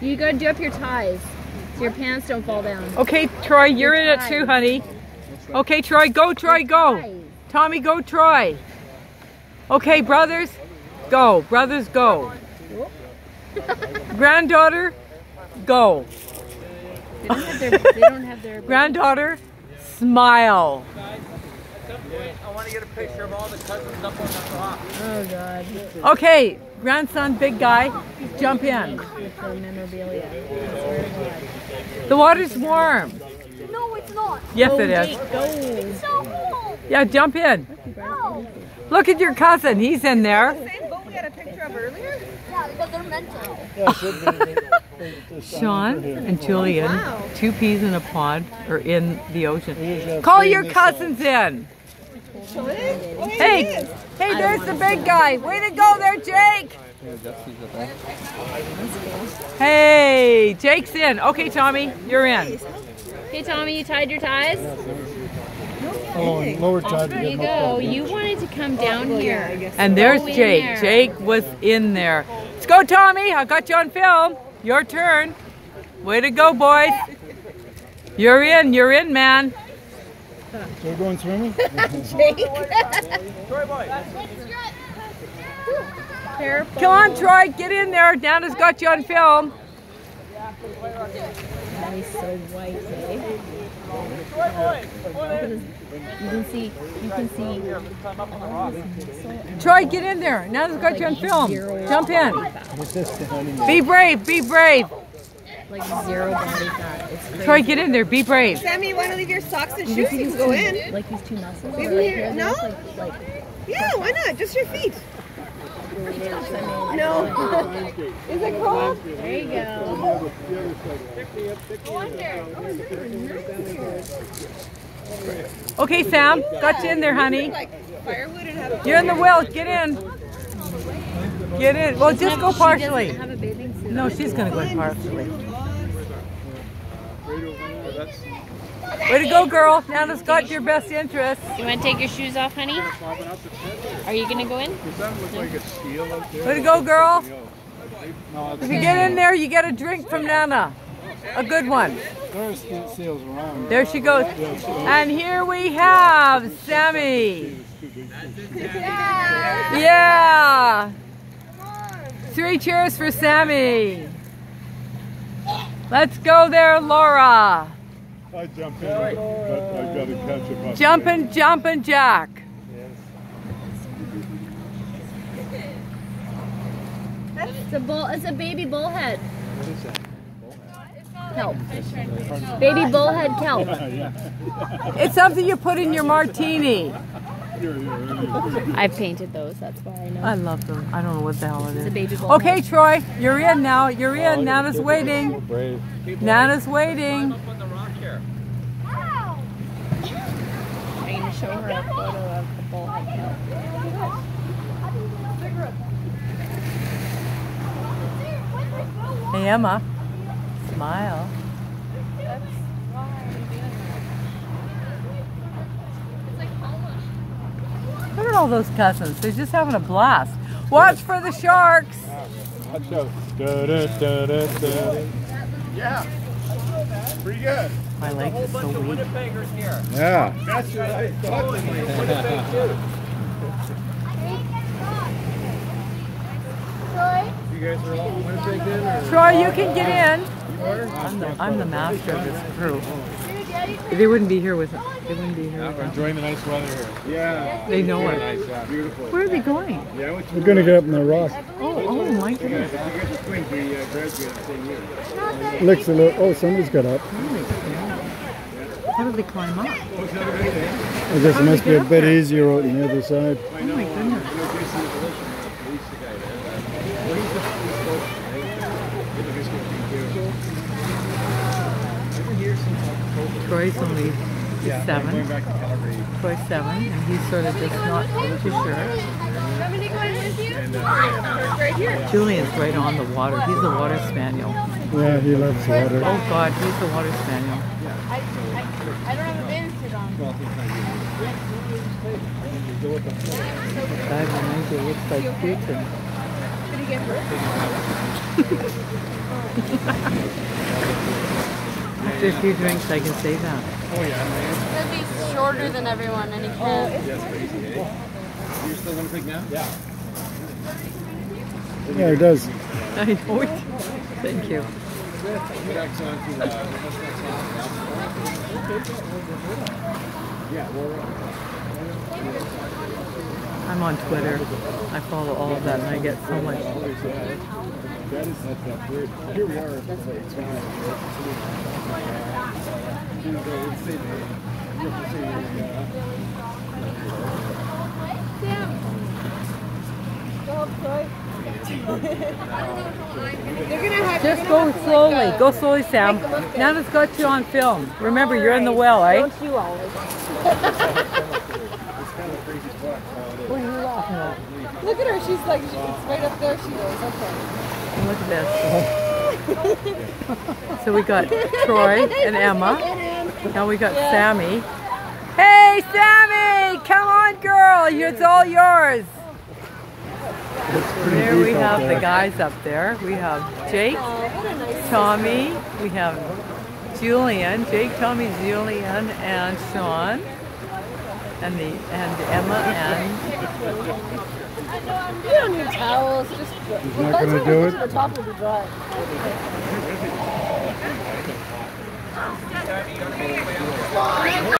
You gotta do up your ties so your pants don't fall down. Okay, Troy, you're in it too, honey. Okay, Troy, go, Troy, go. Tommy, go, Troy. Okay, brothers, go. Brothers, go. Granddaughter, go. They don't have their. They don't have their. Granddaughter, smile. I want to get a picture of all the cousins up on the rock. Oh God. Okay, grandson, big guy, jump in. The memorabilia. I swear to God. The water's warm. No, it's not. Yes, it is. It's so cool. Yeah, jump in. No. Look at your cousin. He's in there. Same boat we had a picture of earlier? Yeah, because they're mental. Sean and Julian, two peas in a pod, are in the ocean. Call your cousins in. Hey, hey, there's the big guy. Way to go there, Jake. Hey, Jake's in. Okay, Tommy, you're in. Hey, Tommy, you tied your ties. Oh, lower tie. There you go. You wanted to come down oh, here. And there's Jake. Jake was in there. Let's go, Tommy. I got you on film. Your turn. Way to go, boys. You're in. You're in, man. So we're going swimming? Careful. Come on, Troy. Get in there. Nana's got you on film. He's so white, eh? You can see. You can see. Troy, get in there. Nana's got you on film. Jump in. What's this? The honeymoon. Be brave. Be brave. Like zero body fat. It's crazy. Troy, get in there. Be brave. Sammy, you want to leave your socks and shoes? can You can go he's in. Like he's too muscles. Maybe Like, here- here, no? Like, like, Yeah, why not? Just your feet. No. Is it cold? there you go. Oh, okay, Sam. Got you in there, honey. Like firewood and have a You're in the well. Get in. Get in. Well, just go She partially. No, she's gonna go in partially. Way to go, girl. Nana's got your best interest. You want to take your shoes off, honey? Are you gonna go in? Way to go, girl. If you get in there, you get a drink from Nana. A good one. There's the seals around. There she goes. And here we have Sammy. Yeah. Three cheers for Sammy. Let's go there, Laura. I jump in, but I gotta catch it. Jumpin', jumpin' Jack. It's a bull. It's a baby bullhead. Kelp. Baby bullhead kelp. It's something you put in your martini. I've painted those. That's why I know. I love them. I don't know what the hell it It's a is. baby bullhead. Okay, Troy, you're in now. You're oh, in. Nana's waiting. Brave. Nana's waiting. Up on the rock here. I'm gonna show her a photo of the bullhead. Hey, Emma. Smile. Look at all those cousins. They're just having a blast. Watch for the sharks. Yeah. Pretty good. My leg is so weak. Winnipeggers here. Yeah. That's what I thought. Winnipeg too. You guys are all Winnipeg then, or? Troy, you can get in. I'm the, I'm the master of this crew. They wouldn't be here with us. They wouldn't be here. We're enjoying the nice weather here. Yeah. They know it. Nice, yeah. Beautiful. Where are they going? Yeah, I went We're gonna get up in the rock. Oh, oh my goodness. You guys are twins, we uh, graduated the same year. Licks a little. Oh, somebody's got up. How did they climb up? I guess it must be a bit easier out on the other side. Oh my goodness. Troy's only he's seven. Going back to Calgary. Troy's seven, and he's sort of just not too sure. Uh, Julian's right on the water. He's a water spaniel. Yeah, he loves water. Oh God, he's a water spaniel. Guy behind you looks like Putin. get hurt. After a few drinks, I can say that. Gonna be shorter than everyone, and he can't. Yeah, Yeah, it does. I know it. Thank you. I'm on Twitter. I follow all of that and I get so much. They're gonna have Just you're go gonna have to, slowly. like, uh, Go slowly, Sam. Nana's got you on film. Remember, you're in the well, eh? Don't you always? What are you laughing at? Look at her. She's like, she, it's right up there. She goes, okay. Look at this. so we got Troy and Emma. Now we got Sammy. Hey, Sammy! Come on, girl. It's all yours. It's There we deep out have the guys up there. We have Jake, Tommy, we have Julian, Jake, Tommy, Julian, and Sean, and the and Emma and You don't need towels. Just He's not gonna do it. the top will be dry.